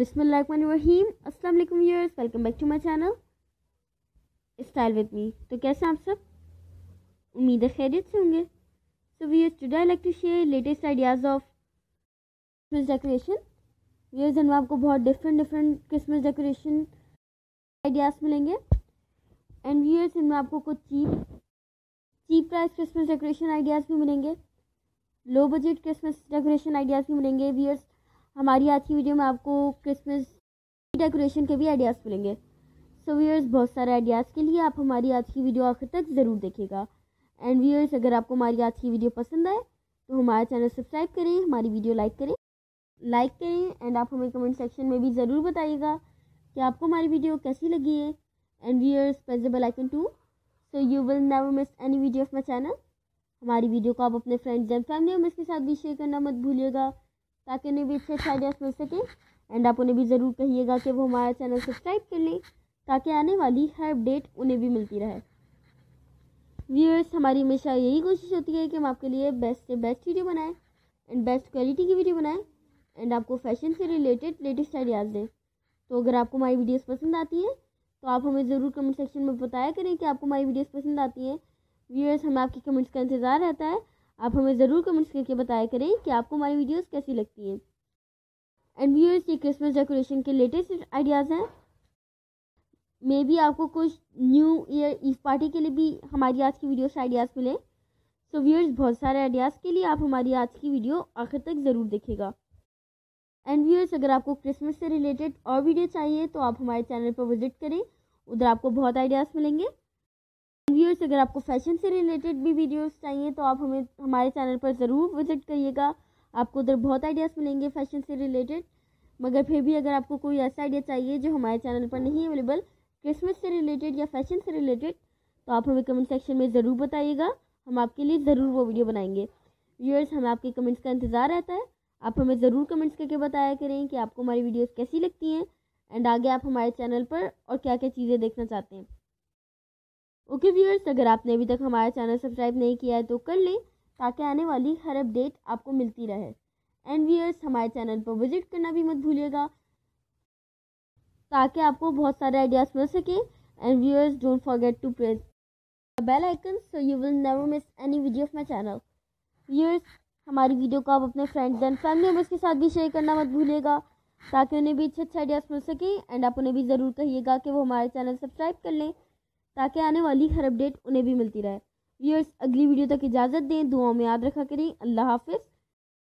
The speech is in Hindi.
बिस्मिल्लाम अस्सलाम वालेकुम viewers, welcome back to my channel, style with me. तो कैसे आप सब? उम्मीद है खैरियत से होंगे। So viewers today I like to share latest ideas of Christmas decoration viewers इनमें आपको बहुत different different Christmas decoration ideas मिलेंगे। एंड व्यूअर्स इनमें आपको कुछ cheap cheap price Christmas decoration ideas भी मिलेंगे। Low budget Christmas decoration ideas भी मिलेंगे व्यूअर्स। हमारी आज की वीडियो में आपको क्रिसमस डेकोरेशन के भी आइडियाज़ मिलेंगे। सो व्यूअर्स बहुत सारे आइडियाज़ के लिए आप हमारी आज की वीडियो आखिर तक ज़रूर देखेगा। एंड व्यूअर्स अगर आपको हमारी आज की वीडियो पसंद आए तो हमारा चैनल सब्सक्राइब करें, हमारी वीडियो लाइक करें लाइक करें एंड आप हमें कमेंट सेक्शन में भी ज़रूर बताइएगा कि आपको हमारी वीडियो कैसी लगी है। And viewers press the bell icon to so you will never miss any video of my channel हमारी वीडियो को आप अपने फ्रेंड्स एंड फैमिली मेंबर्स के साथ भी शेयर करना मत भूलिएगा। ताकि उन्हें भी अच्छे अच्छे आइडियाज़ मिल सकें। एंड आप उन्हें भी ज़रूर कहिएगा कि वो हमारा चैनल सब्सक्राइब कर लें, ताकि आने वाली हर अपडेट उन्हें भी मिलती रहे। व्यूअर्स हमारी हमेशा यही कोशिश होती है कि हम आपके लिए बेस्ट से बेस्ट वीडियो बनाएँ एंड बेस्ट क्वालिटी की वीडियो बनाएँ एंड आपको फ़ैशन से रिलेटेड लेटेस्ट आइडियाज़ दें। तो अगर आपको हमारी वीडियोस पसंद आती हैं तो आप हमें ज़रूर कमेंट सेक्शन में बताया करें कि आपको हमारी वीडियोस पसंद आती हैं। व्यूअर्स हमें आपके कमेंट्स का इंतज़ार रहता है आप हमें ज़रूर कमेंट्स करके बताया करें कि आपको हमारी वीडियोस कैसी लगती हैं। एंड व्यूअर्स ये क्रिसमस डेकोरेशन के लेटेस्ट आइडियाज़ हैं। मे बी आपको कुछ न्यू ईयर ईव पार्टी के लिए भी हमारी आज की वीडियो से आइडियाज़ मिले। सो व्यूअर्स बहुत सारे आइडियाज़ के लिए आप हमारी आज की वीडियो आखिर तक ज़रूर देखेगा। एंड व्यूअर्स अगर आपको क्रिसमस से रिलेटेड और वीडियो चाहिए तो आप हमारे चैनल पर विज़िट करें। उधर आपको बहुत आइडियाज़ मिलेंगे। व्यूअर्स अगर आपको फ़ैशन से रिलेटेड भी वीडियोस चाहिए तो आप हमें, हमारे चैनल पर ज़रूर विज़िट करिएगा। आपको उधर बहुत आइडियाज़ मिलेंगे फ़ैशन से रिलेटेड, मगर फिर भी अगर आपको कोई ऐसा आइडिया चाहिए जो हमारे चैनल पर नहीं अवेलेबल, क्रिसमस से रिलेटेड या फ़ैशन से रिलेटेड तो आप हमें कमेंट सेक्शन में ज़रूर बताइएगा। हम आपके लिए ज़रूर वो वीडियो बनाएँगे। व्यूअर्स, हमें आपके कमेंट्स का इंतज़ार रहता है। आप हमें ज़रूर कमेंट्स करके बताया करें कि आपको हमारी वीडियोस कैसी लगती हैं, एंड आगे आप हमारे चैनल पर और क्या क्या चीज़ें देखना चाहते हैं। ओके व्यूअर्स अगर आपने अभी तक हमारा चैनल सब्सक्राइब नहीं किया है तो कर लें, ताकि आने वाली हर अपडेट आपको मिलती रहे। एंड व्यूअर्स हमारे चैनल पर विज़िट करना भी मत भूलिएगा, ताकि आपको बहुत सारे आइडियाज़ मिल सके। And viewers don't forget to press bell icon so you will never miss any video of my channel viewers हमारी वीडियो को आप अपने फ्रेंड्स एंड फैमिली मेंबर्स के साथ भी शेयर करना मत भूलिएगा, ताकि उन्हें भी अच्छे अच्छे आइडियाज़ मिल सकें। एंड आप उन्हें भी ज़रूर कहिएगा कि वो हमारे चैनल सब्सक्राइब कर लें। ताकि आने वाली हर अपडेट उन्हें भी मिलती रहे। व्यूअर्स अगली वीडियो तक इजाज़त दें। दुआओं में याद रखा करें। अल्लाह हाफिज़।